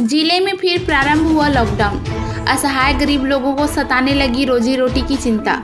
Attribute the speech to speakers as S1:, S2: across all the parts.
S1: ज़िले में फिर प्रारंभ हुआ लॉकडाउन असहाय गरीब लोगों को सताने लगी रोजी रोटी की चिंता।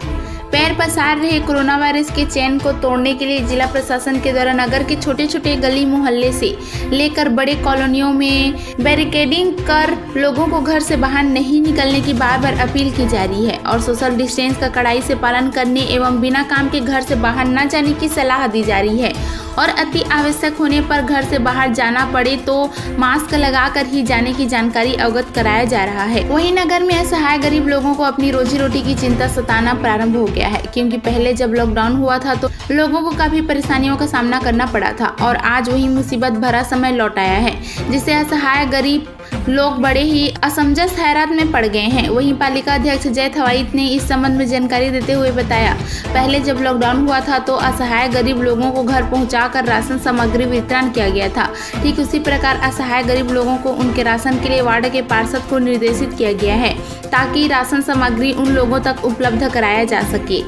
S1: पैर पसार रहे कोरोना वायरस के चैन को तोड़ने के लिए जिला प्रशासन के द्वारा नगर के छोटे छोटे गली मोहल्ले से लेकर बड़े कॉलोनियों में बैरिकेडिंग कर लोगों को घर से बाहर नहीं निकलने की बार बार अपील की जा रही है और सोशल डिस्टेंस का कड़ाई से पालन करने एवं बिना काम के घर से बाहर न जाने की सलाह दी जा रही है। और अति आवश्यक होने पर घर से बाहर जाना पड़े तो मास्क लगाकर ही जाने की जानकारी अवगत कराया जा रहा है। वही नगर में असहाय गरीब लोगों को अपनी रोजी रोटी की चिंता सताना प्रारंभ हो गया है, क्योंकि पहले जब लॉकडाउन हुआ था तो लोगों को काफ़ी परेशानियों का सामना करना पड़ा था और आज वही मुसीबत भरा समय लौट आया है जिसे असहाय गरीब लोग बड़े ही असमंजस हैरात में पड़ गए हैं। वहीं पालिका अध्यक्ष जय थवाइत ने इस संबंध में जानकारी देते हुए बताया, पहले जब लॉकडाउन हुआ था तो असहाय गरीब लोगों को घर पहुंचाकर राशन सामग्री वितरण किया गया था। ठीक उसी प्रकार असहाय गरीब लोगों को उनके राशन के लिए वार्ड के पार्षद को निर्देशित किया गया है, ताकि राशन सामग्री उन लोगों तक उपलब्ध कराया जा सके।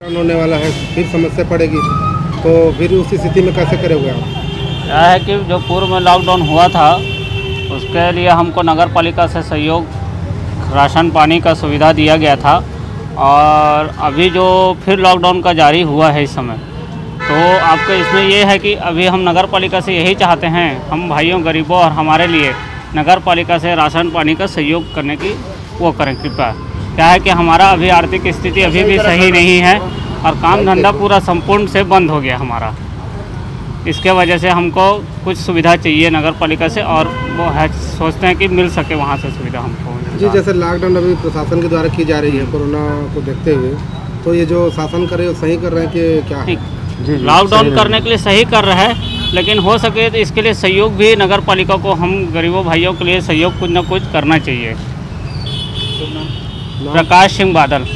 S2: होने वाला है, फिर समस्या पड़ेगी तो फिर उस स्थिति में कैसे करोगे आप?
S3: क्या है कि जो पूर्व में लॉकडाउन हुआ था, उसके लिए हमको नगर पालिका से सहयोग, राशन पानी का सुविधा दिया गया था। और अभी जो फिर लॉकडाउन का जारी हुआ है इस समय तो आपको इसमें ये है कि अभी हम नगर पालिका से यही चाहते हैं, हम भाइयों, गरीबों और हमारे लिए नगर पालिका से राशन पानी का सहयोग करने की वो करें। कृपया। क्या है कि हमारा अभी आर्थिक स्थिति अभी भी सही नहीं है और काम धंधा पूरा संपूर्ण से बंद हो गया हमारा। इसके वजह से हमको कुछ सुविधा चाहिए नगर पालिका से और वो है सोचते हैं कि मिल सके वहाँ से सुविधा हमको।
S2: जी जैसे लॉकडाउन अभी प्रशासन के द्वारा की जा रही है कोरोना को देखते हुए तो ये जो शासन कर रहे हैं वो सही कर रहे हैं कि क्या है?
S3: ठीक। लॉकडाउन करने के लिए सही कर रहा है लेकिन हो सके तो इसके लिए सहयोग भी नगर पालिका को हम गरीबों भाइयों के लिए सहयोग कुछ ना कुछ करना चाहिए। प्रकाश सिंह बादल।